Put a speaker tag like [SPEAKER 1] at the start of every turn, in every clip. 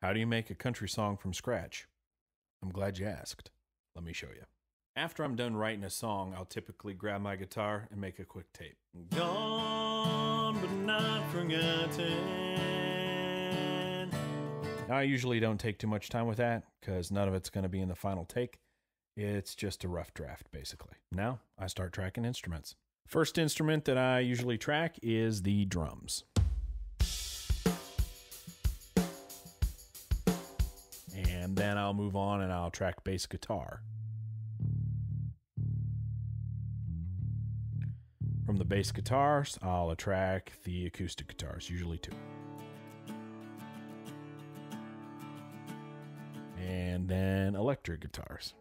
[SPEAKER 1] How do you make a country song from scratch? I'm glad you asked. Let me show you. After I'm done writing a song, I'll typically grab my guitar and make a quick tape. Gone but not forgotten. Now, I usually don't take too much time with that because none of it's going to be in the final take. It's just a rough draft, basically. Now, I start tracking instruments. First instrument that I usually track is the drums. And then I'll move on and I'll track bass guitar. From the bass guitars, I'll track the acoustic guitars, usually two. And then electric guitars.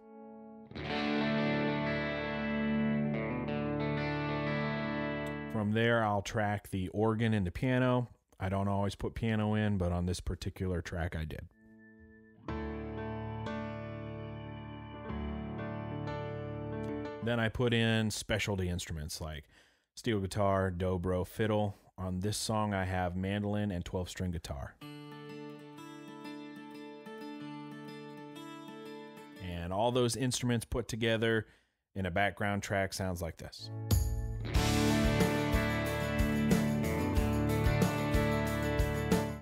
[SPEAKER 1] From there, I'll track the organ and the piano. I don't always put piano in, but on this particular track, I did. Then I put in specialty instruments like steel guitar, dobro, fiddle. On this song, I have mandolin and 12 string guitar. And all those instruments put together in a background track sounds like this.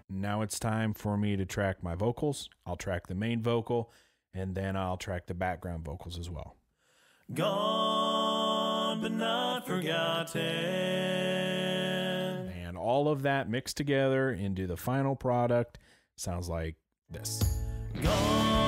[SPEAKER 1] Now it's time for me to track my vocals. I'll track the main vocal and then I'll track the background vocals as well. Gone but not forgotten. And all of that mixed together into the final product sounds like this. Gone but not forgotten.